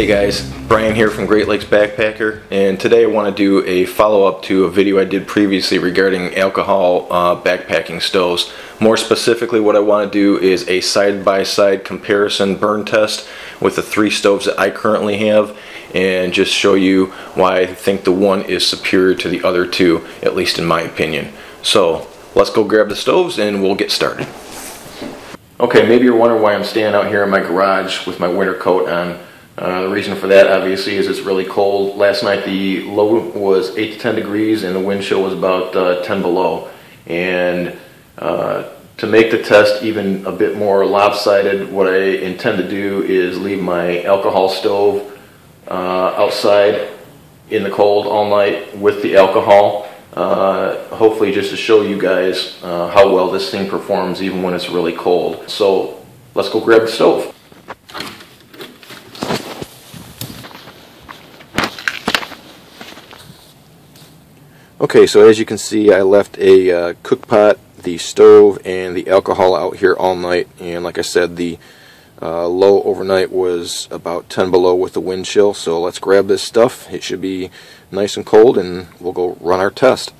Hey guys, Brian here from Great Lakes Backpacker and today I want to do a follow-up to a video I did previously regarding alcohol uh, backpacking stoves. More specifically what I want to do is a side-by-side -side comparison burn test with the three stoves that I currently have and just show you why I think the one is superior to the other two, at least in my opinion. So let's go grab the stoves and we'll get started. Okay, maybe you're wondering why I'm standing out here in my garage with my winter coat on. Uh, the reason for that obviously is it's really cold. Last night the low was 8 to 10 degrees and the wind chill was about uh, 10 below. And uh, to make the test even a bit more lopsided, what I intend to do is leave my alcohol stove uh, outside in the cold all night with the alcohol. Uh, hopefully just to show you guys uh, how well this thing performs even when it's really cold. So let's go grab the stove. Okay, so as you can see, I left a uh, cook pot, the stove, and the alcohol out here all night. And like I said, the uh, low overnight was about 10 below with the wind chill. So let's grab this stuff. It should be nice and cold, and we'll go run our test.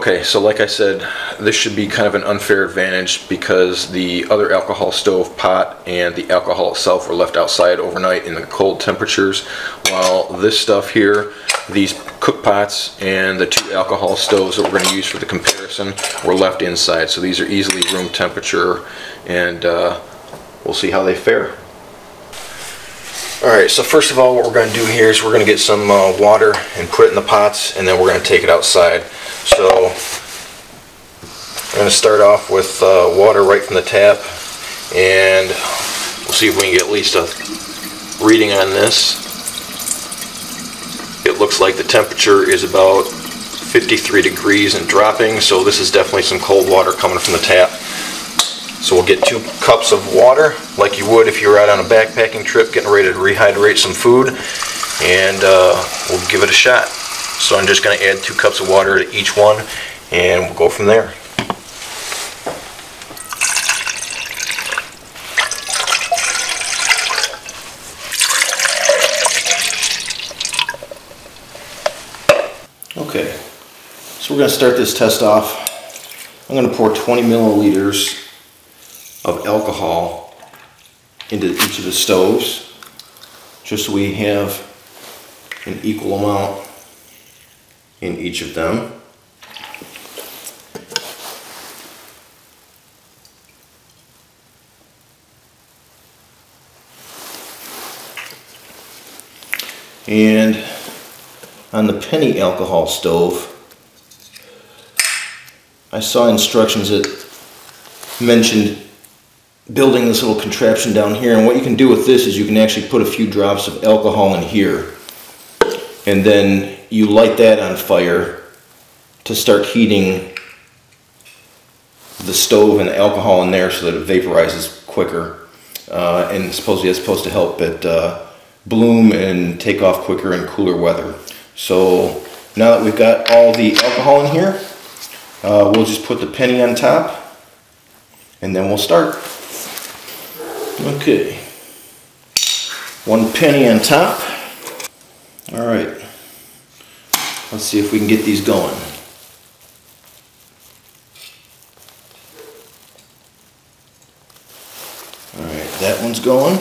Okay, so like I said, this should be kind of an unfair advantage because the other alcohol stove pot and the alcohol itself were left outside overnight in the cold temperatures, while this stuff here, these cook pots and the two alcohol stoves that we're going to use for the comparison were left inside. So these are easily room temperature and uh, we'll see how they fare. Alright, so first of all what we're going to do here is we're going to get some uh, water and put it in the pots and then we're going to take it outside. So going to start off with uh, water right from the tap and we'll see if we can get at least a reading on this. It looks like the temperature is about 53 degrees and dropping so this is definitely some cold water coming from the tap. So we'll get two cups of water like you would if you were out on a backpacking trip getting ready to rehydrate some food and uh, we'll give it a shot. So I'm just going to add two cups of water to each one and we'll go from there. Okay, so we're going to start this test off. I'm going to pour 20 milliliters of alcohol into each of the stoves just so we have an equal amount in each of them. And on the penny alcohol stove, I saw instructions that mentioned building this little contraption down here and what you can do with this is you can actually put a few drops of alcohol in here and then you light that on fire to start heating the stove and the alcohol in there so that it vaporizes quicker. Uh, and supposedly it's supposed to help it uh, bloom and take off quicker in cooler weather. So now that we've got all the alcohol in here, uh, we'll just put the penny on top and then we'll start. Okay, one penny on top. All right. Let's see if we can get these going. Alright, that one's going.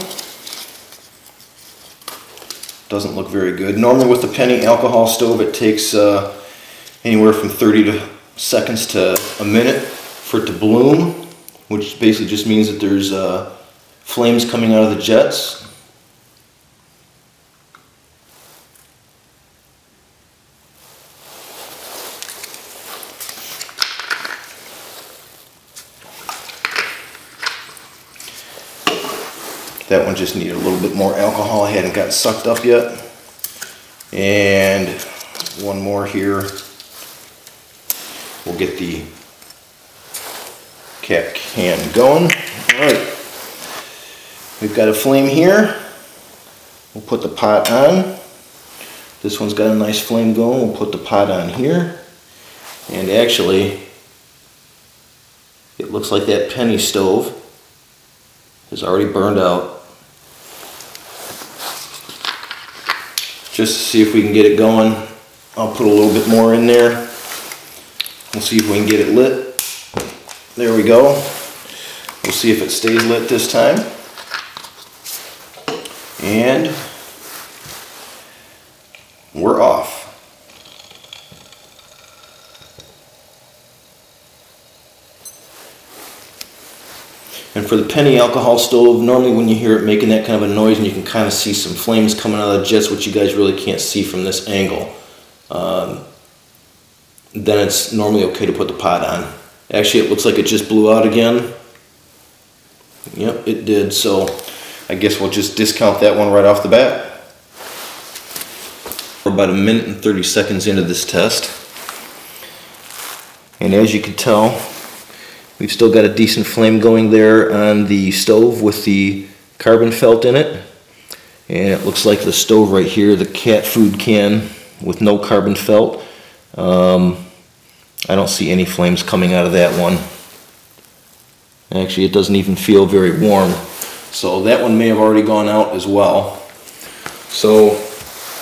Doesn't look very good. Normally with the penny alcohol stove it takes uh, anywhere from 30 to seconds to a minute for it to bloom, which basically just means that there's uh, flames coming out of the jets. That one just needed a little bit more alcohol. I hadn't got sucked up yet. And one more here. Get the cap can going. All right. We've got a flame here. We'll put the pot on. This one's got a nice flame going. We'll put the pot on here. And actually, it looks like that penny stove is already burned out just to see if we can get it going. I'll put a little bit more in there. We'll see if we can get it lit. There we go. We'll see if it stays lit this time. And we're off. And for the penny alcohol stove, normally when you hear it making that kind of a noise and you can kind of see some flames coming out of the jets, which you guys really can't see from this angle, then it's normally okay to put the pot on. Actually, it looks like it just blew out again. Yep, it did. So I guess we'll just discount that one right off the bat. We're about a minute and 30 seconds into this test. And as you can tell, We've still got a decent flame going there on the stove with the carbon felt in it. And it looks like the stove right here, the cat food can with no carbon felt. Um, I don't see any flames coming out of that one. Actually, it doesn't even feel very warm. So that one may have already gone out as well. So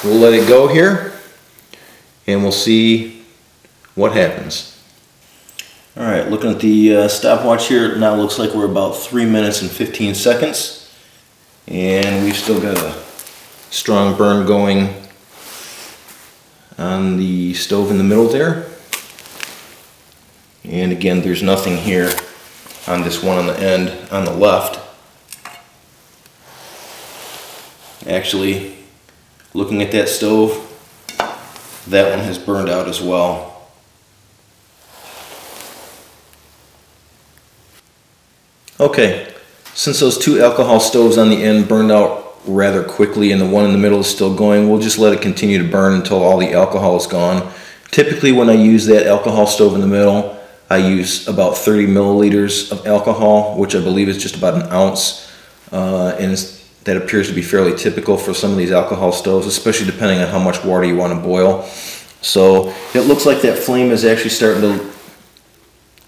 we'll let it go here and we'll see what happens. All right, looking at the uh, stopwatch here, it now looks like we're about 3 minutes and 15 seconds. And we've still got a strong burn going on the stove in the middle there. And again, there's nothing here on this one on the end on the left. Actually, looking at that stove, that one has burned out as well. Okay, since those two alcohol stoves on the end burned out rather quickly and the one in the middle is still going, we'll just let it continue to burn until all the alcohol is gone. Typically when I use that alcohol stove in the middle, I use about 30 milliliters of alcohol, which I believe is just about an ounce. Uh, and that appears to be fairly typical for some of these alcohol stoves, especially depending on how much water you want to boil. So it looks like that flame is actually starting to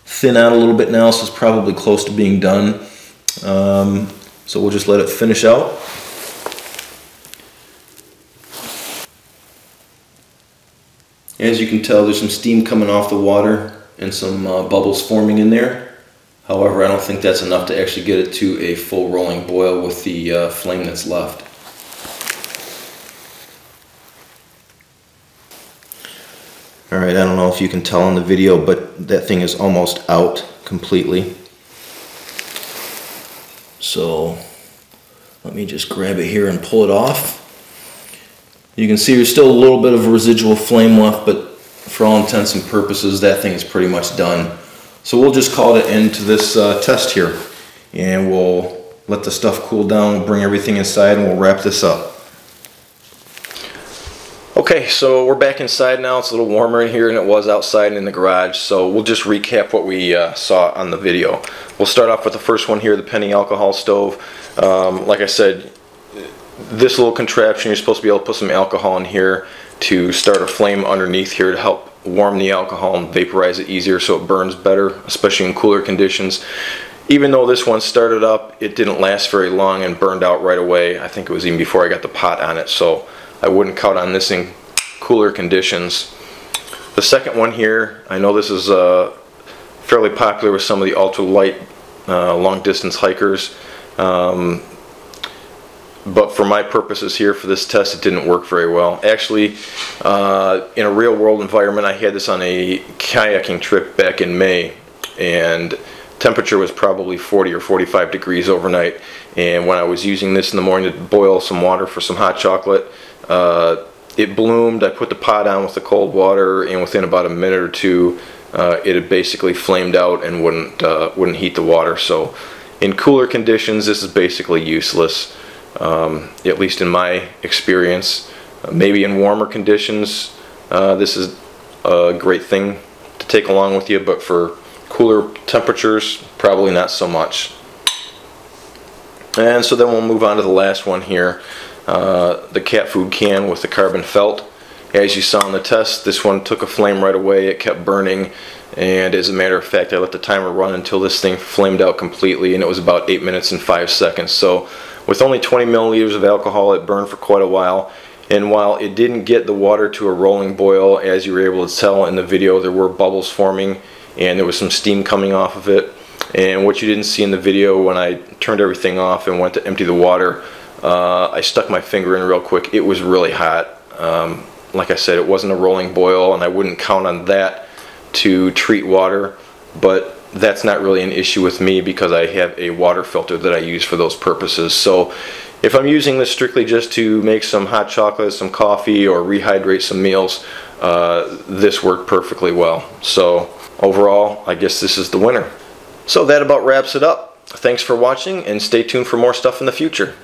thin out a little bit now, so it's probably close to being done. Um, so we'll just let it finish out. As you can tell, there's some steam coming off the water and some uh, bubbles forming in there. However, I don't think that's enough to actually get it to a full rolling boil with the uh, flame that's left. Alright, I don't know if you can tell in the video, but that thing is almost out completely. So, let me just grab it here and pull it off. You can see there's still a little bit of residual flame left, but for all intents and purposes, that thing is pretty much done. So we'll just call it an end to this uh, test here. And we'll let the stuff cool down, we'll bring everything inside, and we'll wrap this up. Okay, so we're back inside now. It's a little warmer in here than it was outside and in the garage. So we'll just recap what we uh, saw on the video. We'll start off with the first one here, the penny alcohol stove. Um, like I said, this little contraption, you're supposed to be able to put some alcohol in here to start a flame underneath here to help warm the alcohol and vaporize it easier so it burns better, especially in cooler conditions. Even though this one started up, it didn't last very long and burned out right away. I think it was even before I got the pot on it. So I wouldn't count on this in cooler conditions. The second one here, I know this is uh, fairly popular with some of the ultralight uh, long distance hikers. Um, but for my purposes here for this test it didn't work very well. Actually uh, in a real world environment I had this on a kayaking trip back in May and temperature was probably 40 or 45 degrees overnight and when I was using this in the morning to boil some water for some hot chocolate uh, it bloomed. I put the pot on with the cold water, and within about a minute or two, uh, it had basically flamed out and wouldn't uh, wouldn't heat the water. So, in cooler conditions, this is basically useless. Um, at least in my experience. Uh, maybe in warmer conditions, uh, this is a great thing to take along with you, but for cooler temperatures, probably not so much. And so then we'll move on to the last one here. Uh, the cat food can with the carbon felt. As you saw in the test, this one took a flame right away. It kept burning. And as a matter of fact, I let the timer run until this thing flamed out completely. And it was about 8 minutes and 5 seconds. So with only 20 milliliters of alcohol, it burned for quite a while. And while it didn't get the water to a rolling boil, as you were able to tell in the video, there were bubbles forming and there was some steam coming off of it. And what you didn't see in the video when I turned everything off and went to empty the water, uh, I stuck my finger in real quick. It was really hot. Um, like I said, it wasn't a rolling boil and I wouldn't count on that to treat water, but that's not really an issue with me because I have a water filter that I use for those purposes. So if I'm using this strictly just to make some hot chocolate, some coffee, or rehydrate some meals, uh, this worked perfectly well. So overall, I guess this is the winner. So that about wraps it up. Thanks for watching and stay tuned for more stuff in the future.